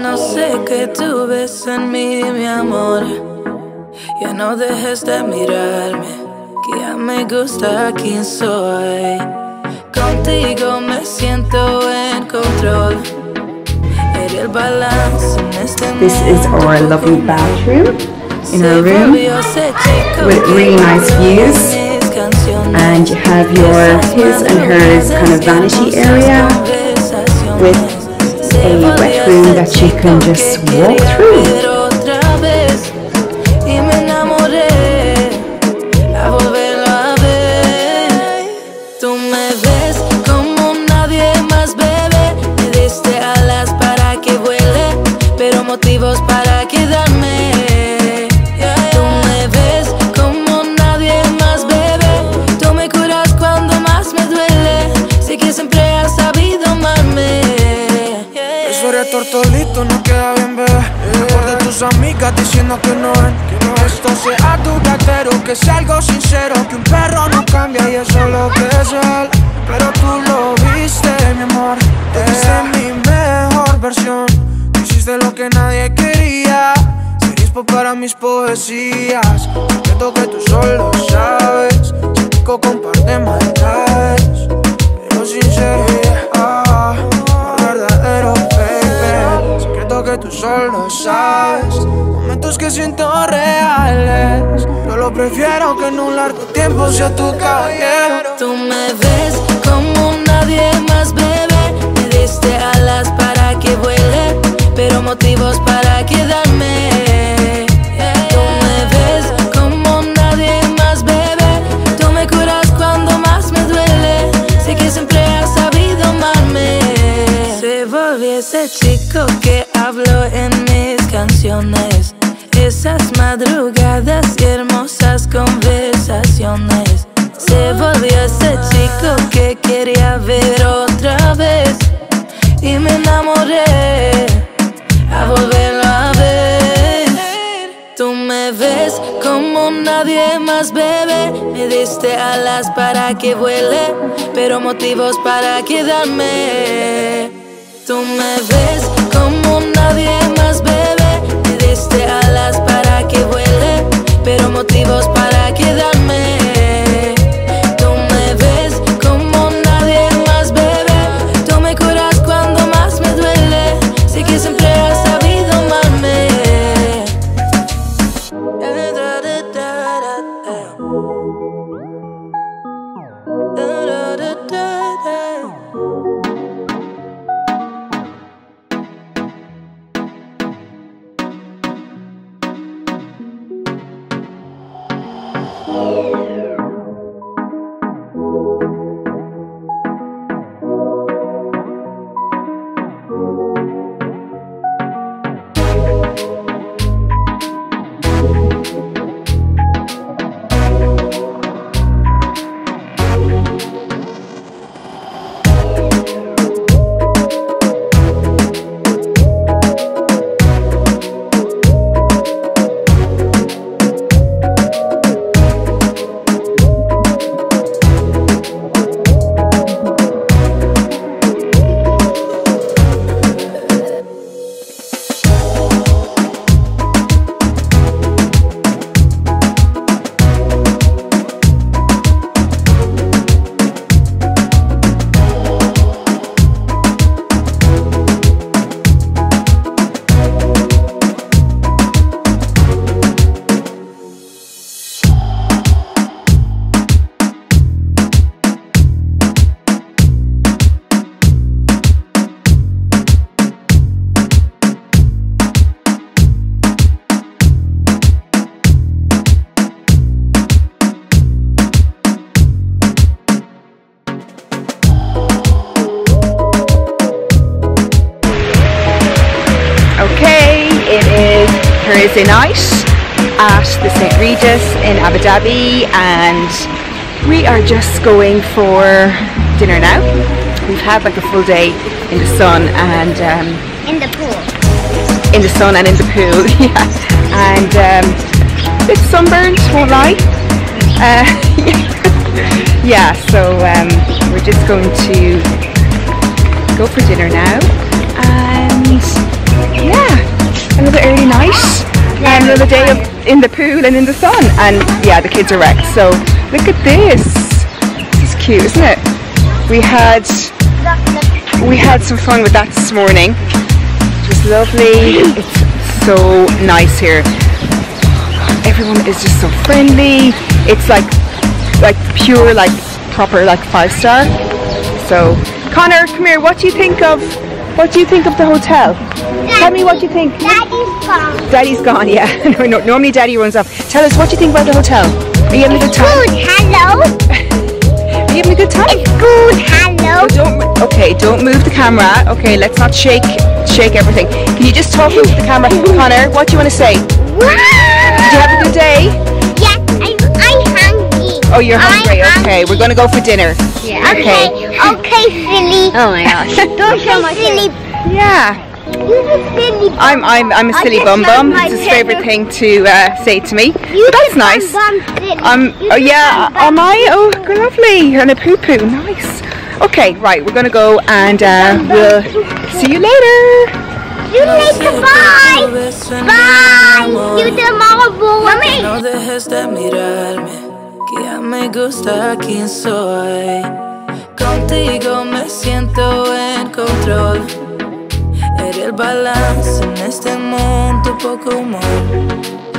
No sé qué tú ves en mí, mi amor. Ya no dejes de mirarme, que ya me gusta quién soy. Contigo me siento en control. Eres el balance en este This is our lovely bathroom in our room with really nice views. And you have your his and hers kind of vanity area with a wet room that you can just walk through. Diciendo que no. Que esto sea duradero, que sea algo sincero. Que tú solo sabes. Momentos que siento reales. Yo lo prefiero que en un largo tiempo sea tu caballero. Tú me ves como nadie más bebe Me diste alas para que vuele Pero motivos para quedarme Esas madrugadas y hermosas conversaciones. Se volvió ese chico que quería ver otra vez. Y me enamoré a volverlo a ver. Tú me ves como nadie más bebe. Me diste alas para que vuele Pero motivos para quedarme. Tú me ves Thursday night at the St. Regis in Abu Dhabi and we are just going for dinner now. We've had like a full day in the sun and um, in the pool. in the sun and in the pool, yeah. And um, a bit sunburned, won't lie. Uh, yeah, so um, we're just going to go for dinner now. Another early night and another day of, in the pool and in the sun. And yeah, the kids are wrecked. So look at this. it's cute, isn't it? We had we had some fun with that this morning. It was lovely. It's so nice here. Everyone is just so friendly. It's like like pure like proper like five star. So Connor, come here. What do you think of what do you think of the hotel? Tell me what you think. Daddy's gone. Daddy's gone, yeah. no, no, normally Daddy runs off. Tell us what you think about the hotel. Are you having a good time? Good, hello. Are you having a good time? Good, hello. Oh, don't, okay, don't move the camera. Okay, let's not shake shake everything. Can you just talk into the camera? Connor, what do you want to say? Wow. Did you have a good day? Yeah, I, I'm hungry. Oh, you're hungry. I'm Okay, we're going to go for dinner. Yeah. Okay. Okay, okay, silly. Oh my gosh. Don't show my silly. Yeah. You're a silly. bum I'm I'm I'm a silly I bum bum. It's his favourite thing to uh, say to me. You that's nice. bum bum. Um, You oh yeah, bum bum am I? Oh, lovely. You're on a poo poo. Nice. Okay, right, we're gonna go and uh, we'll see you later. See you later, bye. Bye. You tomorrow, boy. Mommy. No dejes de mirarme, que ya me gusta quién soy. Contigo me balance en este mundo, poco humor.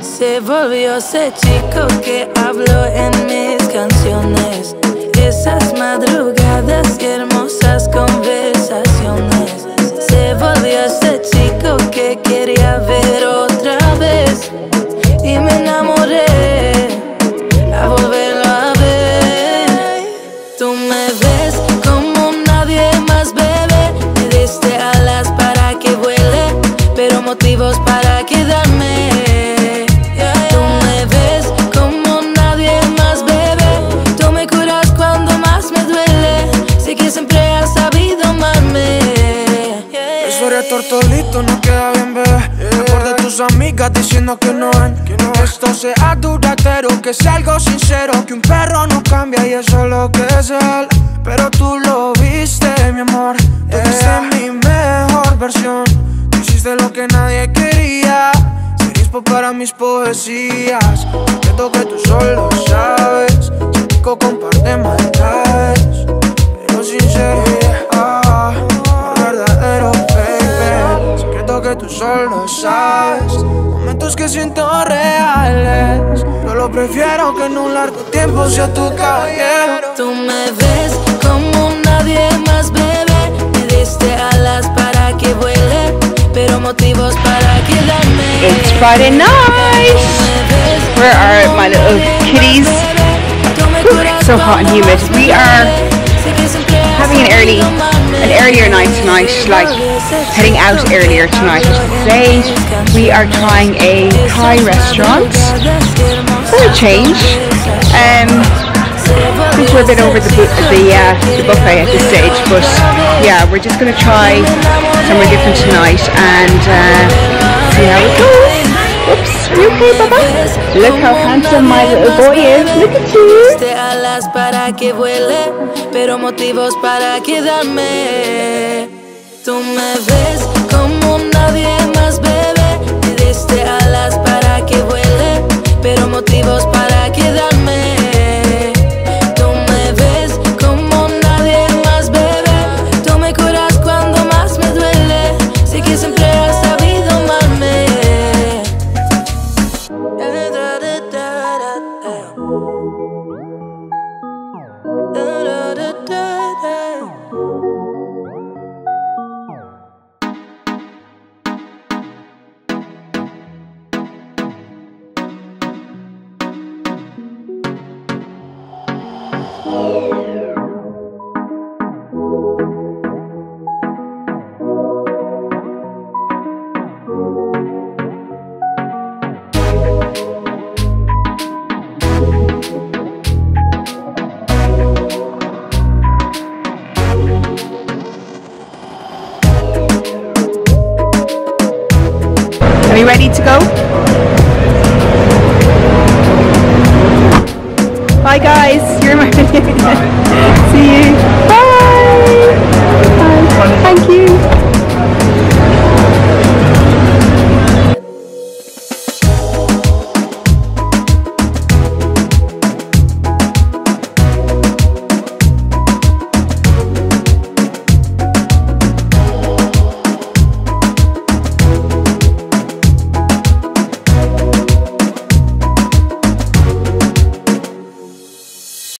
Se volvió ese chico que habló en mis canciones. Esas madrugadas y hermosas conversaciones. Se volvió ese chico que quería ver duradero, que sea algo sincero. Que un perro no cambia y eso es lo que es él. Pero tú lo viste, mi amor. Tú viste mi mejor versión. Tú hiciste lo que nadie quería. Serías para mis poesías. Que tú solo sabes. Momentos que siento reales. Yo lo prefiero que en un largo tiempo sea tu caballero. Tú me ves como nadie más, bebé. Me diste alas para que vuele, pero motivos para quedarme. It's Friday night. Where are my little kitties? So hot and humid. We are having an early, an earlier night tonight, like heading out earlier tonight. Should we are trying a Thai restaurant for a change. Um, think we're a bit over the the, uh, the buffet at this stage, but yeah, we're just gonna try somewhere different tonight and uh, see how it goes. You okay? Look how handsome my little boy is. Look at you. Diste alas para que vuele, pero motivos para Are you ready to go? Bye guys. You're my See you. Bye. Bye. Thank you.